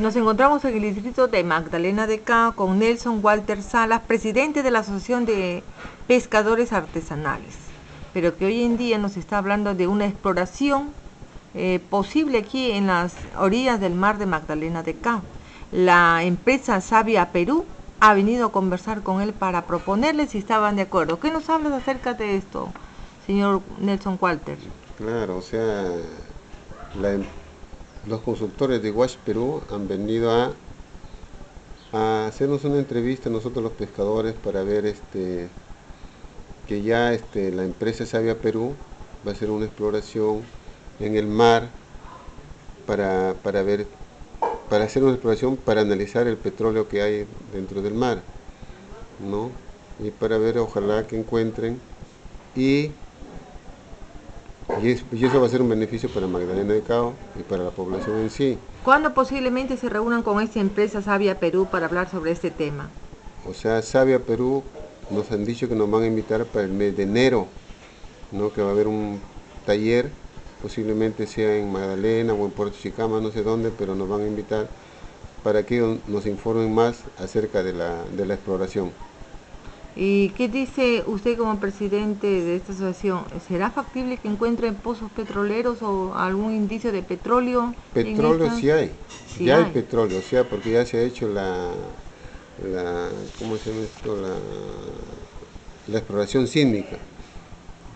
Nos encontramos en el distrito de Magdalena de Ca con Nelson Walter Salas, presidente de la Asociación de Pescadores Artesanales, pero que hoy en día nos está hablando de una exploración eh, posible aquí en las orillas del mar de Magdalena de Ca. La empresa Sabia Perú ha venido a conversar con él para proponerle si estaban de acuerdo. ¿Qué nos hablas acerca de esto, señor Nelson Walter? Claro, o sea, la, em- los consultores de Wash Perú han venido a, hacernos una entrevista nosotros los pescadores para ver este que ya este, la empresa Sabia Perú va a hacer una exploración en el mar para, para ver para hacer una exploración para analizar el petróleo que hay dentro del mar ¿no? y para ver ojalá que encuentren y y, eso va a ser un beneficio para Magdalena de Cao y para la población en sí. ¿Cuándo posiblemente se reúnan con esta empresa Sabia Perú para hablar sobre este tema? O sea, Sabia Perú nos han dicho que nos van a invitar para el mes de enero, ¿no? que va a haber un taller, posiblemente sea en Magdalena o en Puerto Chicama, no sé dónde, pero nos van a invitar para que nos informen más acerca de la, de la exploración. ¿Y qué dice usted como presidente de esta asociación? ¿Será factible que encuentren pozos petroleros o algún indicio de petróleo? Petróleo sí hay, ya hay. petróleo, o sea, porque ya se ha hecho la, la ¿cómo se llama esto? La, la exploración sísmica.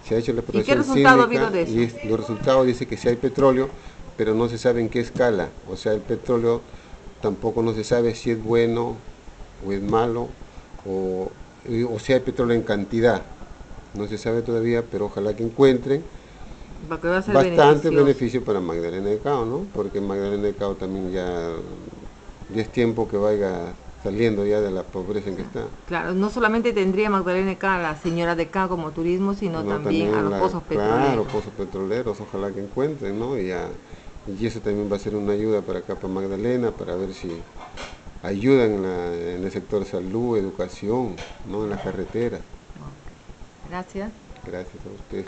Se ha hecho la exploración ¿Y qué resultado ha habido de eso? Y los resultados dicen que sí hay petróleo, pero no se sabe en qué escala. O sea, el petróleo tampoco no se sabe si es bueno o es malo o o sea, hay petróleo en cantidad. No se sabe todavía, pero ojalá que encuentren bastante beneficio para Magdalena de Cao, ¿no? Porque Magdalena de Cao también ya, es tiempo que vaya saliendo ya de la pobreza en que está. Claro, no solamente tendría Magdalena de Cao la señora de Cao como turismo, sino también, a los pozos petroleros. Claro, pozos petroleros, ojalá que encuentren, ¿no? Y, ya, y eso también va a ser una ayuda para acá, para Magdalena, para ver si ayudan en, el sector salud, educación, ¿no? en las carreteras. Gracias. Gracias a ustedes.